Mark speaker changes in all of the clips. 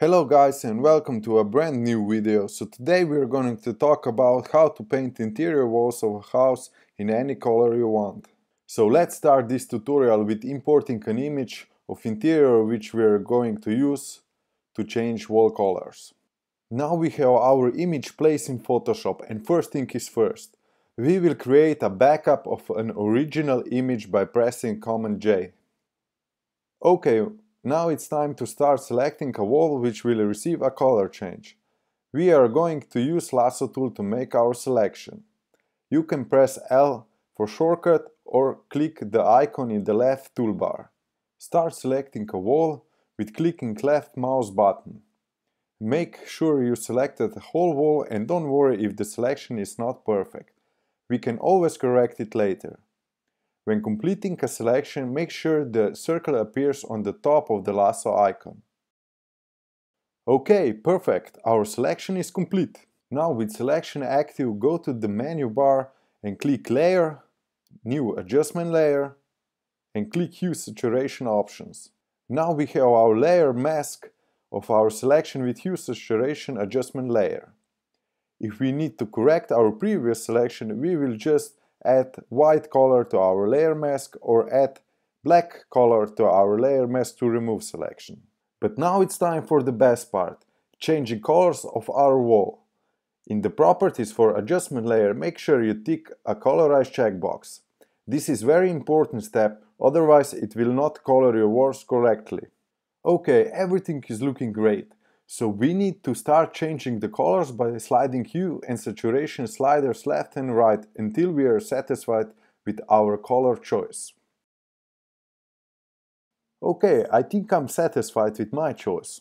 Speaker 1: Hello guys and welcome to a brand new video. So today we are going to talk about how to paint interior walls of a house in any color you want. So let's start this tutorial with importing an image of interior which we are going to use to change wall colors. Now we have our image placed in Photoshop and first thing is first. We will create a backup of an original image by pressing Command J. Okay, now it's time to start selecting a wall which will receive a color change. We are going to use lasso tool to make our selection. You can press L for shortcut or click the icon in the left toolbar. Start selecting a wall with clicking left mouse button. Make sure you selected the whole wall and don't worry if the selection is not perfect. We can always correct it later. When completing a selection, make sure the circle appears on the top of the lasso icon. Okay, perfect, our selection is complete. Now with selection active, go to the menu bar and click Layer, New Adjustment Layer, and click Hue Saturation Options. Now we have our layer mask of our selection with Hue Saturation Adjustment Layer. If we need to correct our previous selection, we will just add white color to our layer mask or add black color to our layer mask to remove selection. But now it's time for the best part, changing colors of our wall. In the properties for adjustment layer, make sure you tick a colorize checkbox. This is very important step, otherwise it will not color your walls correctly. Okay, everything is looking great. So we need to start changing the colors by sliding hue and saturation sliders left and right until we are satisfied with our color choice. Okay, I think I'm satisfied with my choice.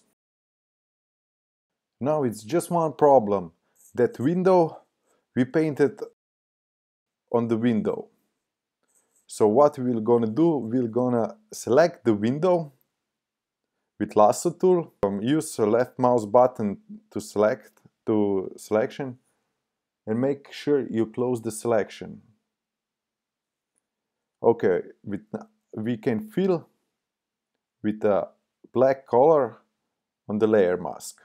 Speaker 1: Now it's just one problem. That window we painted on the window. So what we're gonna do, we're gonna select the window with lasso tool, um, use the left mouse button to select to selection and make sure you close the selection. Okay, with, we can fill with a black color on the layer mask.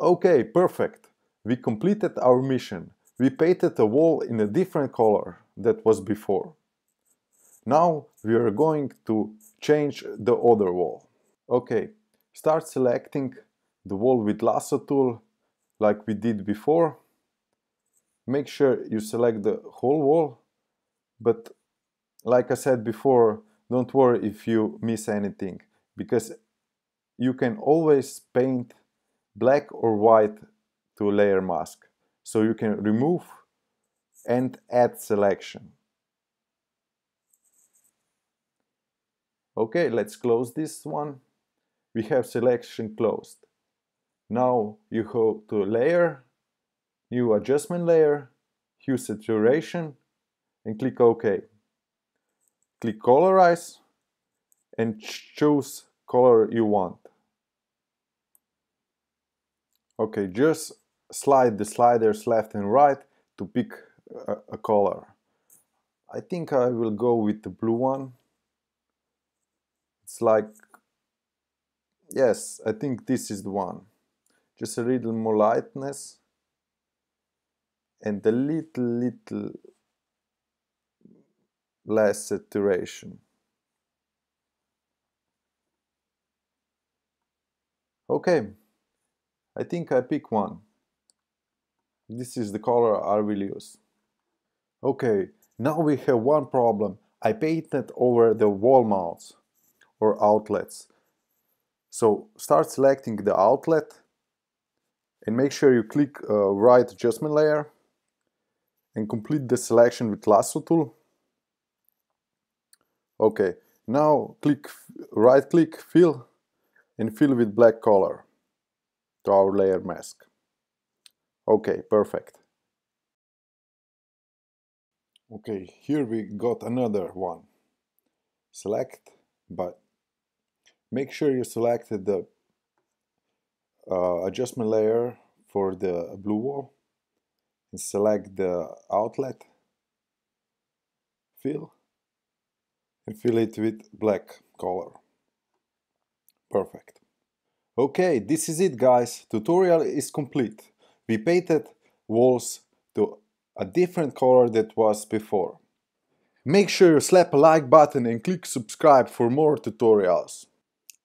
Speaker 1: Okay, perfect. We completed our mission. We painted a wall in a different color that was before. Now we are going to change the other wall. Okay, start selecting the wall with lasso tool like we did before. Make sure you select the whole wall, but like I said before, don't worry if you miss anything, because you can always paint black or white to layer mask. So you can remove and add selection. Okay, let's close this one. We have selection closed. Now you go to layer, new adjustment layer, hue saturation and click OK. Click colorize and choose color you want. Okay, just slide the sliders left and right to pick a, a color. I think I will go with the blue one it's like yes I think this is the one. Just a little more lightness and a little little less saturation. Okay I think I pick one. This is the color I will use. Okay now we have one problem. I painted over the wall mounts or outlets. So start selecting the outlet and make sure you click uh, right adjustment layer and complete the selection with lasso tool. Okay, now click right click fill and fill with black color to our layer mask. Okay, perfect. Okay, here we got another one. Select but make sure you selected the uh, adjustment layer for the blue wall and select the outlet fill and fill it with black color perfect. Okay, this is it guys, tutorial is complete. We painted walls to a different color that was before. Make sure you slap a like button and click subscribe for more tutorials.